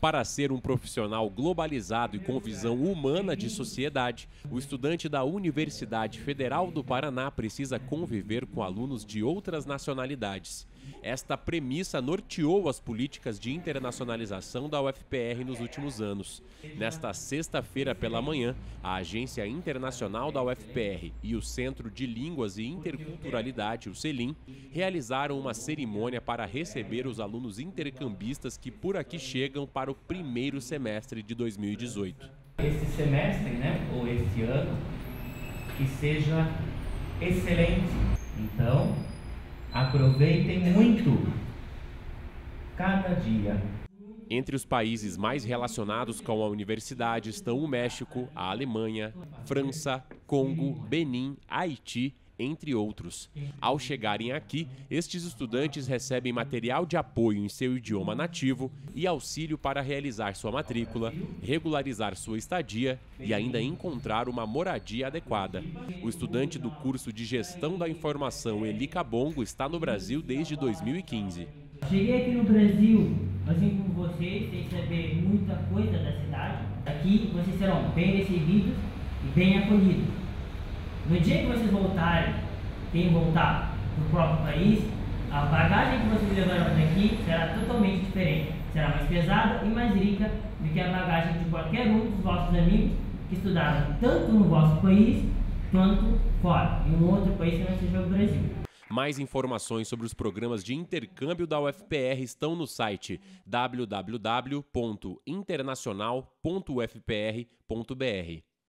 Para ser um profissional globalizado e com visão humana de sociedade, o estudante da Universidade Federal do Paraná precisa conviver com alunos de outras nacionalidades. Esta premissa norteou as políticas de internacionalização da UFPR nos últimos anos. Nesta sexta-feira pela manhã, a Agência Internacional da UFPR e o Centro de Línguas e Interculturalidade, o CELIM, realizaram uma cerimônia para receber os alunos intercambistas que por aqui chegam para o primeiro semestre de 2018. Esse semestre, né, ou esse ano, que seja excelente. Então, aproveitem muito cada dia. Entre os países mais relacionados com a universidade estão o México, a Alemanha, França, Congo, Benin, Haiti entre outros. Ao chegarem aqui, estes estudantes recebem material de apoio em seu idioma nativo e auxílio para realizar sua matrícula, regularizar sua estadia e ainda encontrar uma moradia adequada. O estudante do curso de Gestão da Informação Eli Cabongo está no Brasil desde 2015. Cheguei aqui no Brasil, assim como vocês, sem saber muita coisa da cidade. Aqui vocês serão bem recebidos e bem acolhidos. No dia que vocês voltarem, quem voltar para o próprio país, a bagagem que vocês levarão daqui será totalmente diferente. Será mais pesada e mais rica do que a bagagem de qualquer um dos vossos amigos que estudaram tanto no vosso país quanto fora, em um outro país que não seja o Brasil. Mais informações sobre os programas de intercâmbio da UFPR estão no site www.internacional.ufpr.br.